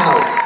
out.